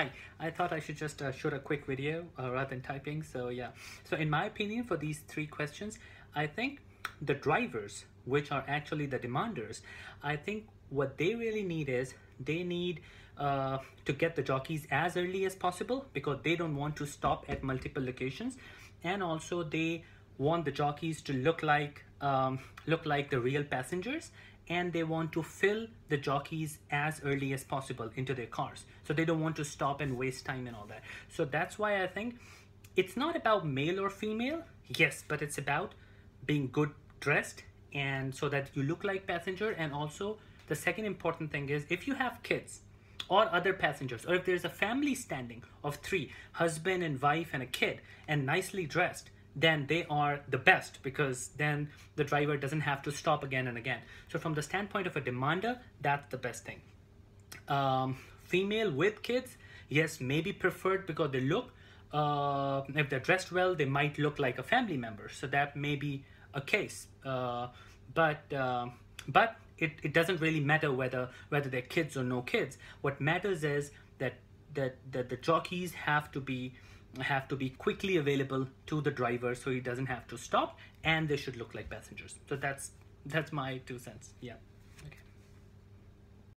Hi, I thought I should just uh, shoot a quick video uh, rather than typing. So yeah, so in my opinion, for these three questions, I think the drivers, which are actually the demanders, I think what they really need is they need uh, to get the jockeys as early as possible because they don't want to stop at multiple locations, and also they want the jockeys to look like um, look like the real passengers and they want to fill the jockeys as early as possible into their cars. So they don't want to stop and waste time and all that. So that's why I think it's not about male or female, yes, but it's about being good dressed and so that you look like passenger and also the second important thing is if you have kids or other passengers or if there's a family standing of three husband and wife and a kid and nicely dressed then they are the best because then the driver doesn't have to stop again and again. So from the standpoint of a demander, that's the best thing. Um, female with kids, yes, maybe preferred because they look, uh, if they're dressed well, they might look like a family member. So that may be a case. Uh, but uh, but it, it doesn't really matter whether whether they're kids or no kids. What matters is that that, that the jockeys have to be have to be quickly available to the driver so he doesn't have to stop and they should look like passengers. So that's that's my two cents. Yeah